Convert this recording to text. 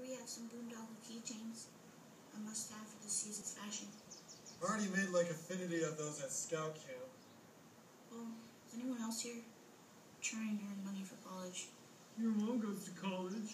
Oh, we have some boondoggle keychains. A must-have for this season's fashion. I Already made like affinity of those at scout camp. Well, is anyone else here trying to earn money for college? Your mom goes to college.